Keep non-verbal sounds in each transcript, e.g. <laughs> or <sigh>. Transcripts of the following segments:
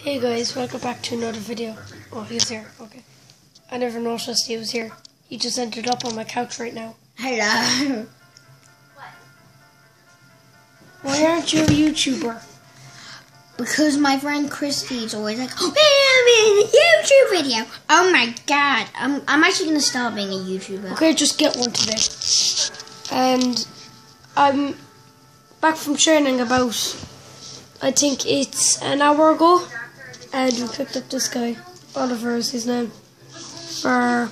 Hey guys, welcome back to another video. Oh, he's here. Okay. I never noticed he was here. He just ended up on my couch right now. Hello. What? Why aren't you a YouTuber? Because my friend Christy's always like, oh, I'm in a YouTube video. Oh my god. I'm, I'm actually going to start being a YouTuber. Okay, just get one today. And I'm back from training about, I think it's an hour ago. And we picked up this guy, Oliver is his name, for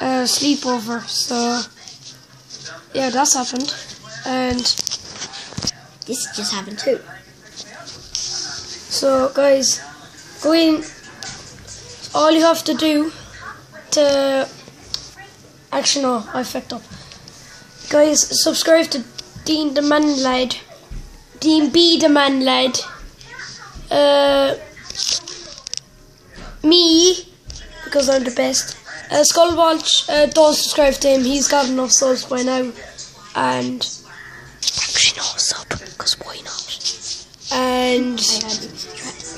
a sleepover. So, yeah, that's happened. And This just happened too. So, guys, go in. All you have to do to. Actually, no, I fucked up. Guys, subscribe to Dean the Man Lad. Dean B the Man Lad. Uh, me, because I'm the best. Uh, Skullwatch, uh, don't subscribe to him. He's got enough subs by now. And. Actually, no, sub, because why not? And.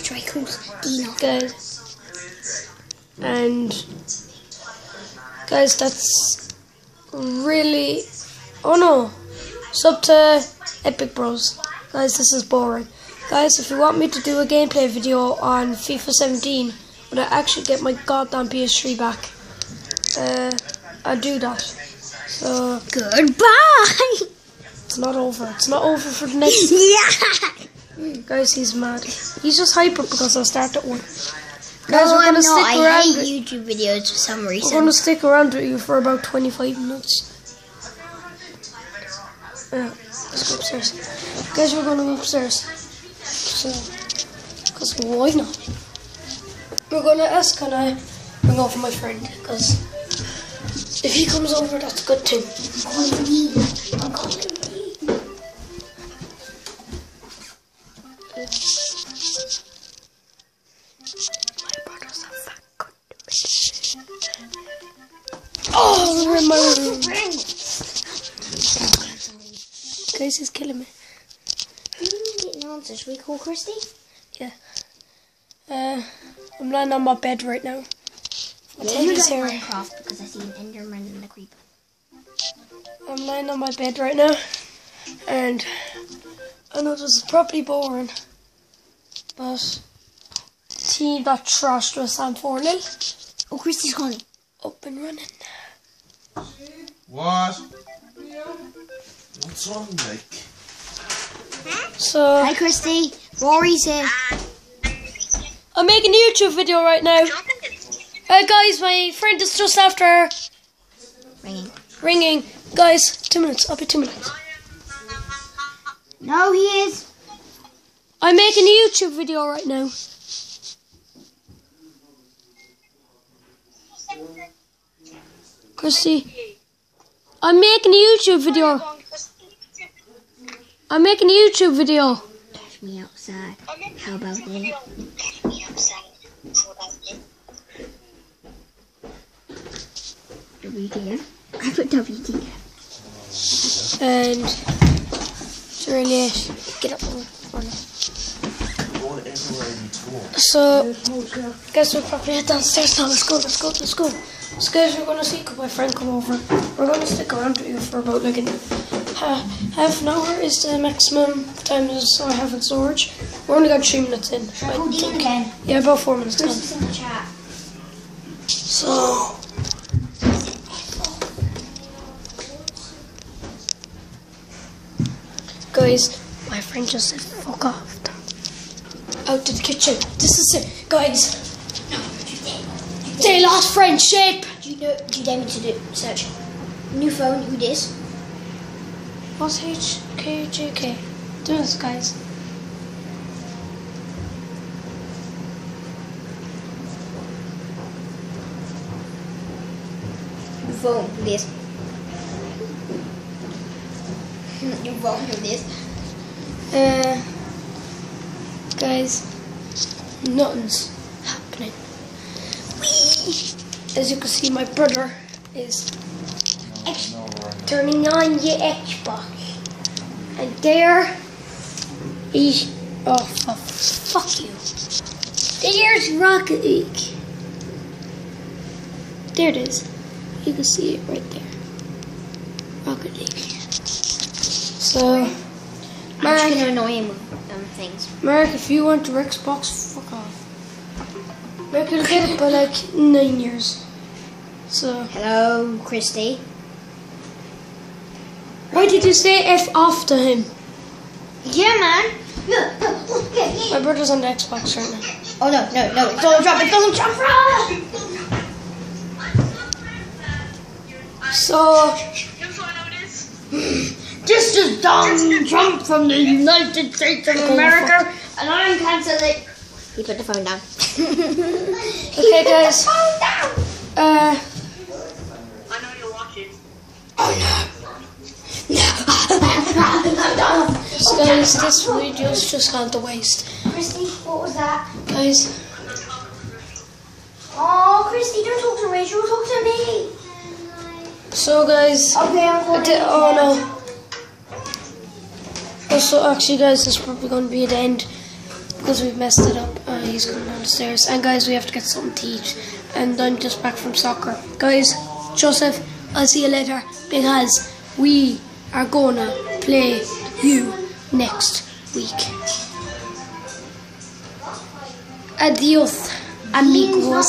Try, try. Dino. guys. And guys, that's really. Oh no! Sub to Epic Bros. Guys, this is boring. Guys, if you want me to do a gameplay video on FIFA 17, when I actually get my goddamn PS3 back, uh, I'll do that. So Goodbye. it's not over. It's not over for the next. <laughs> yeah. Guys, he's mad. He's just hyper because I started one. Guys, No, we're I'm gonna not. stick I around. hate YouTube videos for some reason. We're gonna stick around with you for about 25 minutes. Yeah, let's go upstairs. Guys, we're gonna go upstairs. So, because why not? We're gonna ask, can I bring over my friend? Because if he comes over, that's good thing. I'm calling you. My brother's a fat cunt. Oh, we're in my room. Guys, he's killing me. Getting answers. Should we call Christy? Yeah. Uh, I'm lying on my bed right now. My Yeah, you like here. Minecraft because I see an Enderman and a creeper. I'm lying on my bed right now, and I know this is probably boring, but team got trashed with Sam 4 0 Oh, Christy's gone. up and running. What? What's wrong, Mike? So Hi, Christy. Rory's here. I'm making a YouTube video right now. Hey guys, my friend is just after Ringing. ringing. Guys, two minutes. I'll be two minutes. No, he is. I'm making a YouTube video right now. Christy, I'm making a YouTube video. I'm making a YouTube video. Catch me outside. How about? WTF? I put WTF. And it's really it. Get up. on it. Going. So, guys, we'll probably head downstairs now. Let's go, let's go, let's go. So, guys, we're gonna see my friend come over. We're gonna stick around with you for about like an, ha, half an hour is the maximum time is I have in storage. We're only got three minutes in. I again. Yeah, about four minutes. Gone. Christy's in the chat. So, guys, my friend just said fuck off. Out to the kitchen. This is it, guys. They lost friendship. Do you know? Do you dare me to do search? New phone. Who this? What's HKJK? Do this, guys. New phone. Who this? New phone. Who this? Uh, guys, nothing's happening. As you can see, my brother is No, right. turning on your Xbox. And there he's oh fuck, fuck you. There's Rocket League. There it is. You can see it right there. Rocket League. So, I'm Mark, gonna annoy him with um, things. Mark, if you want your Xbox, fuck off. Mark will get it by like nine years. So, Hello, Christy. Why did you say F after him? Yeah, man. My brother's on the Xbox right now. Oh no, no, no! Donald Trump! It's Donald Trump! Run! So, <sighs> This is Donald Trump from the United States of America, and I'm canceling. He put the phone down. <laughs> okay, guys. Phone down. Uh, I know you're watching. so guys, this video's just gone to waste. Christy, what was that? Guys, Oh, Christy, don't talk to Rachel. Talk to me. so guys, Okay, I'm going. did, oh no. Oh, so actually, guys, this is probably going to be the end because we've messed it up. Uh, he's going down the stairs, and guys, we have to get something to eat. And I'm just back from soccer, guys. Joseph, I'll see you later because we are gonna play you next week. Adios, amigos.